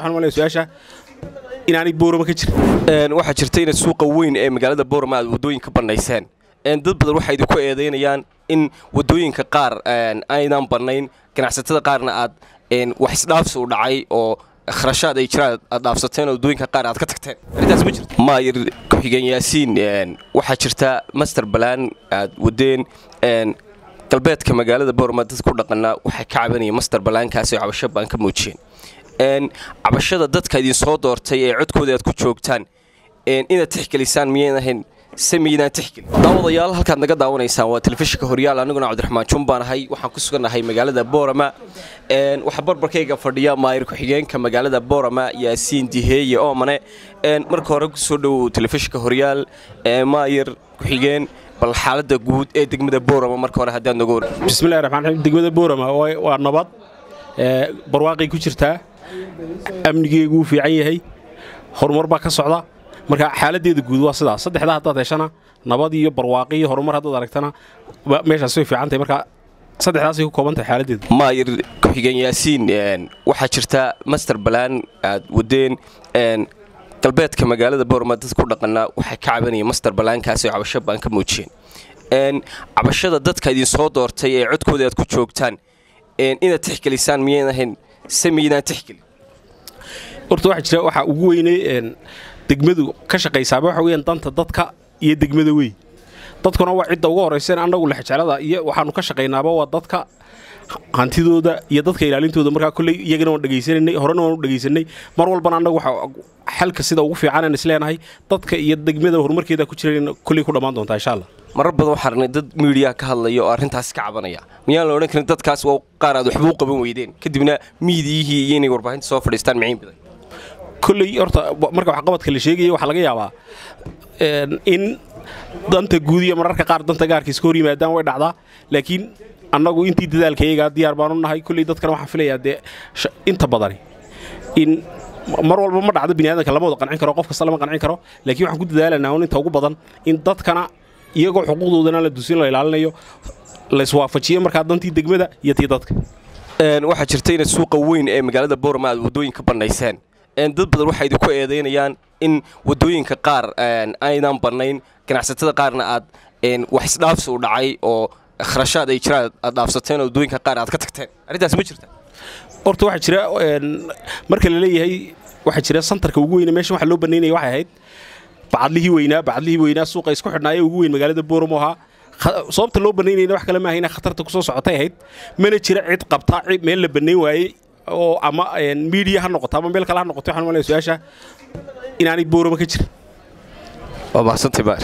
su'aasha. Inaanay boorama ka jirin waxaa jirta inaad suuqa weyn ee magaalada boorama aad waddooyinka bannayseen. Dad badan waxay idinku eedaynayaan in waddooyinka qaar aynan bannayn. Ganacsatada qaarna aad wax isdhaafsi u dhacay oo kharashaad ay jiraan aad dhaafsateen oo waddooyinka qaar aad ka tagteen. Arrintaas ma jirto? Maayir ku-xigeen yaasiin waxaa jirta master balaan aad waddeen. Galbeedka magaalada boorama dad ku dhaqanaa waxay ka cabanayeen master balaankaasi oo cabasho baan ka muujiyeen cabashada dadka idin soo doortay ee codkooda aad ku joogtaan inaad tixgelisaan miyayn ahayn se halkaad naga daawanaysaan waa telefishinka horyaal. Aniguna cabdiraxmaan baan ahay. Waxaan ku sugannahay magaalada boorama. Waxaa barbarkayga fadhiya maayir ku-xigeenka magaalada boorama yaasiin diheeye oomane. Marka hore ku soo dhowow telefishinka horyaal maayir ku-xigeen bal xaalada guud ee degmada boorama marka hore haddaad noga bismillahi raxmaan raxiim degmada boorama waa nabad. Barwaaqay ku jirtaa amnigeegu wuu fiican yahay. Horumar baa ka socda. Marka xaaladeeda guud waa sidaas saddexdaa haddaad heshana nabad iyo barwaaqi iyo horumar haddaad aragtana meeshaas way fiican tahay. Marka saddexdaasay ku kooban tahay xaaladeedu maayir ku-xigeen yaasiin waxaa jirta master balaan aad waddeen galbeedka magaalada boorma dad ku dhaqanaa waxay ka cabanayeen master balaankaasi cabasho baan ka muujiyeen. Cabashada dadka idin soo doortay ee codkooda aad ku joogtaan inaad tixgelisaan miyayn ahayn se miydaan tixgelin horta ka shaqaysaaba waxa dadka iyo degmada weyn dadkuna waa cidda uga horrayseen annagu lexjeclada iyo waxaannu ka shaqaynaaba waa dadka hantidooda iyo dadka ilaalintooda. Markaa kolley iyagana waan dhegaysananay horena waan u dhegaysanay mar walbana annagu waxa xalka sida ugu fiican aan isleenahay dadka iyo degmada horumarkeeda ku jira kolley ku dhammaan doontaa insha allah. Marar badan waxaa aragnay dad miidiyaa ka hadlaya oo arrintaas ka cabanaya. Miyaan la odhan karin dadkaas waa qaar aad waxbuu qaban weydeen. Kadibna miidiyihii iyo inay warbaahinta soo fadhiistaan maciin badan. Kolley horta marka waxqabadka la sheegaya waxaa laga yaabaa in danta guud iyo mararka qaar danta gaarkiis ka yimaadaan way dhacdaa. Laakiin annagu intii dadaalkayagaa diyaar baanu nahay kolley dadkana waxaan filayaa dee inta badani. In mar walba ma dhacdo biniaadanka lama wada qancin karo qof kasta lama qancin karo. Laakiin waxaan ku dadaalanaa un inta ugu badan in dadkana iyagoo xuquuqdoodana la dusin la ilaalinayo laiswaafajiyo markaa dantii degmada iyo tii dadka. Waxaa jirta inaad suuqa weyn ee magaalada boorama aad waddooyinka bannayseen. Dad badan waxay idinku eedaynayaan in waddooyinka qaar aynan bannayn ganacsatada qaarna aad wax isdhaafsi u dhacay oo kharashaad ay jiraan aad dhaafsateen oo waddooyinka qaar aad ka tagteen. Arrintaas ma jirta? Horta waxaa jira marka la waxaa jira santarka ugu weyne meesha waxa loo bannaynaya waxay ahayd bacadlihii weynaa bacadlihii weynaa suuqa isku xidhnaaye ugu weyn magaalada booramo sababta loo bannaynayna wax kale maaha inay khatarta ku soo socotay ahayd mana jira cid qabta meel la bannayn waayey oo ama miidiya ha noqoto ama meel kale ha noqoto waxaan malaya su'aasha inaanay boorama ka jirin waa mahadsantahy baar